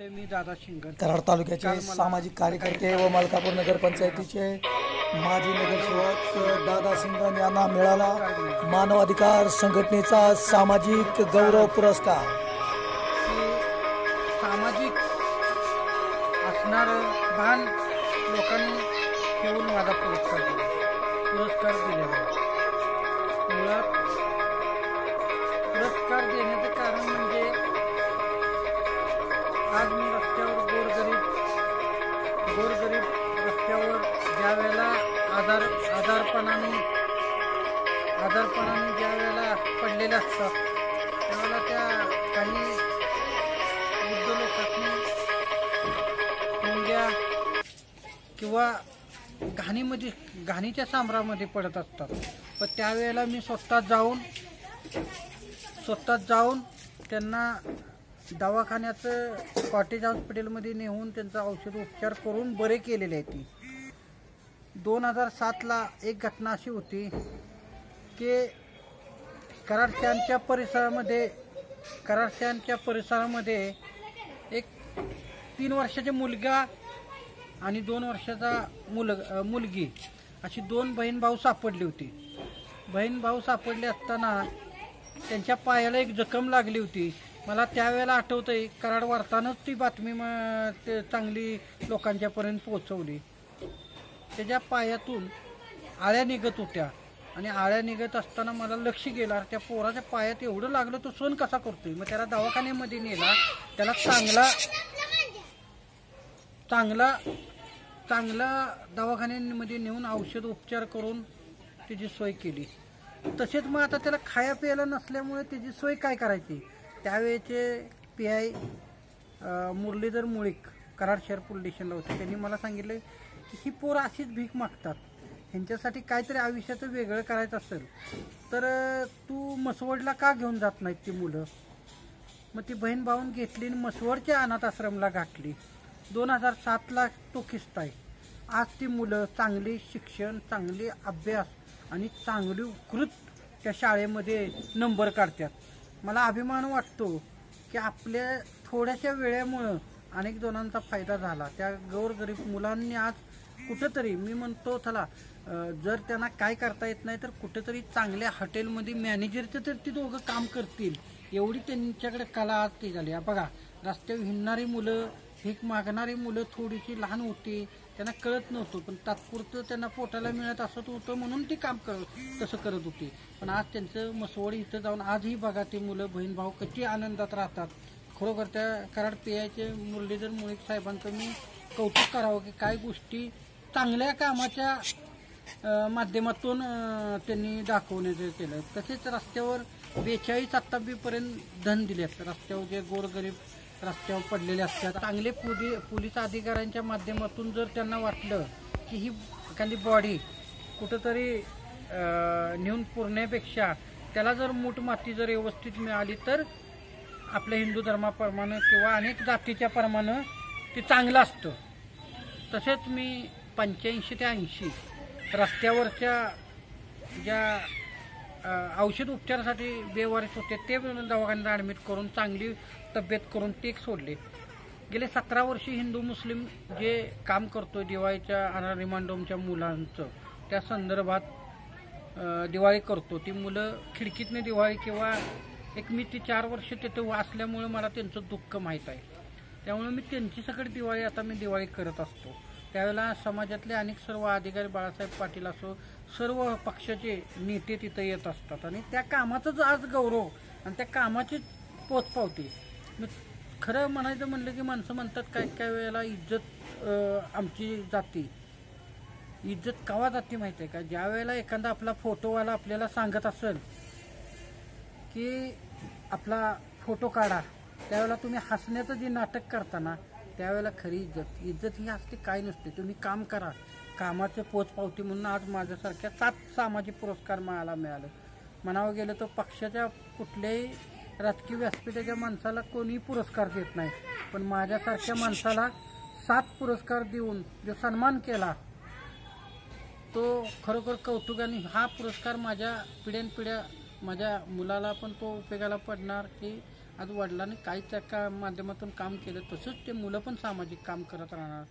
मी दादा शिंगण. कराड तालुक्याचे सामाजिक कार्यकर्ते व मलकापूर नगरपंचायतीचे माजी नगरसेवक दादा सिंगन यांना मिळाला मानवाधिकार संघटनेचा सामाजिक गौरव पुरस्कार. सामाजिक असणारं भान लोकांनी ठेवून माझा पुरस्कार दिला. पुरस्कार दिलेला. मुळात पुरस्कार देण्याचं कारण म्हणजे आज मी रस्त्यावर गोरगरीब गोरगरीब रस्त्यावर ज्या वेळेला आधार आधारपणाने आधारपणाने ज्या वेळेला पडलेले असतात त्यावेळेला त्या काही वृद्ध लोकांनी मुंग्या किंवा घाणीमध्ये घाणीच्या सांबरामध्ये पडत असतात. पण त्यावेळेला मी स्वतः जाऊन स्वतः जाऊन त्यांना दवाखान्याचं कॉटेज हॉस्पिटलमध्ये नेऊन त्यांचा औषध उपचार करून बरे केलेले आहेत ती. दोन हजार सातला एक घटना अशी होती की कराडशहानच्या परिसरामध्ये कराडशहानच्या परिसरामध्ये एक तीन वर्षाचा मुलगा आणि दोन वर्षाचा मुल मुलगी अशी दोन बहीण भाऊ सापडली होती. बहीण भाऊ सापडले असताना त्यांच्या पायाला एक जखम लागली होती. मला त्यावेळेला आठवतंय कराड वार्तानंच ती बातमी म- ते चांगली लोकांच्यापर्यंत पोहोचवली. त्याच्या पायातून आळ्या निघत होत्या. आणि आळ्या निघत असताना मला लक्ष गेला त्या पोराच्या पायात एवढं लागलं तो सण कसा करतोय? मग त्याला दवाखान्यामध्ये नेला त्याला चांगला चांगला चांगला दवाखान्यांमध्ये नेऊन औषध उपचार करून त्याची सोय केली. तसेच मग आता त्याला खाया प्यायला नसल्यामुळे त्याची सोय काय करायची? त्यावेळेचे पी आय मुरलीधर मुळीक कराड शहर पोलीस स्टेशनला होते. त्यांनी मला सांगितलं की ही पोरं अशीच भीक मागतात. ह्यांच्यासाठी काहीतरी आयुष्याचं वेगळं करायचं असेल तर तू मसवडला का घेऊन जात नाहीत ती मुलं? मग ती बहीण भाऊन घेतली आणि मसवडच्या अनाथ आश्रमला गाठली. दोन हजार सातला तो किस्सा आहे. आज ती मुलं चांगली शिक्षण चांगली अभ्यास आणि चांगली कृत त्या शाळेमध्ये नंबर काढतात. मला अभिमान वाटतो की आपल्या थोड्याशा वेळेमुळं अनेक जणांचा फायदा झाला. त्या गोरगरीब मुलांनी आज कुठंतरी मी म्हणतो चला जर त्यांना काय करता येत नाही तर कुठंतरी चांगल्या हॉटेलमध्ये मॅनेजरचं तर ती दोघं काम करतील. एवढी त्यांच्याकडे कला आज ती झाली. बघा रस्त्यावर हिंडणारी मुलं भीक मागणारी मुलं थोडीशी लहान होती त्यांना कळत नव्हतं पण तात्पुरतं त्यांना पोटाला मिळत असत होतं म्हणून ती काम करत तसं करत होती. पण आज त्यांचं मसवड इथं जाऊन आजही बघा ते मुलं बहीण भाऊ कशी आनंदात राहतात. खरोखर त्या कराड पियाचे मुरलीधर मुळीक साहेबांचं मी कौतुक करावं की काय गोष्टी चांगल्या कामाच्या माध्यमातून त्यांनी दाखवण्याचं केलं. तसेच रस्त्यावर बेचाळीस पर्यंत धन दिले असतात रस्त्यावर जे गोरगरीब रस्त्यावर पडलेले असतात. चांगले पोली पोलीस अधिकाऱ्यांच्या माध्यमातून जर त्यांना वाटलं की ही एखादी बॉडी कुठंतरी नेऊन पुरण्यापेक्षा त्याला जर मूठ माती जर व्यवस्थित मिळाली तर आपल्या हिंदू धर्माप्रमाणे किंवा अनेक जातीच्या प्रमाणे ते चांगलं असतं. तसेच मी पंच्याऐंशी ते ऐंशी रस्त्यावरच्या ज्या औषध उपचारासाठी बेवारीस होते. ते दवाखान्यात ॲडमिट करून चांगली तब्येत करून ते सोडले. गेले सतरा वर्षी हिंदू मुस्लिम जे काम करतो दिवाळीच्या आणि रिमांडोमच्या मुलांचं त्या संदर्भात दिवाळी करतो. ती मुलं खिडकीतनं दिवाळी किंवा एक मी ती चार वर्ष तिथं वाचल्यामुळे मला त्यांचं दुःख माहीत आहे. त्यामुळे मी त्यांची सगळी दिवाळी आता मी दिवाळी करत असतो. त्यावेळेला समाजातले अनेक सर्व अधिकारी बाळासाहेब पाटील असो सर्व पक्षाचे नेते तिथं येत असतात. आणि त्या कामाचाच आज गौरव आणि त्या कामाचीच पोचपावती मी खरं म्हणायचं म्हणलं की माणसं म्हणतात काय काय वेळेला इज्जत आमची जाती. इज्जत कवा जाते माहिती आहे का? ज्या वेळेला एखादा आपला फोटोवाला आपल्याला सांगत असेल की आपला फोटो काढा त्यावेळेला तुम्ही हसण्याचं जे नाटक करताना त्यावेळेला खरी इज्जत. इज्जत ही असते काय नसते. तुम्ही काम करा. कामाचे पोचपावती म्हणून आज माझ्यासारख्या सात सामाजिक पुरस्कार मला मिळाले. म्हणावं गेलं तर पक्षाच्या कुठल्याही राजकीय व्यासपीठाच्या माणसाला कोणीही पुरस्कार देत नाही. पण माझ्यासारख्या माणसाला सात पुरस्कार देऊन जो सन्मान केला तो खरोखर कौतुकाने हा पुरस्कार माझ्या पिढ्यानपिढ्या माझ्या मुलाला पण तो उपयोगाला पडणार की आज वडिलांनी काही त्या का माध्यमातून काम केलं तसंच ते मुलं पण सामाजिक काम करत राहणार.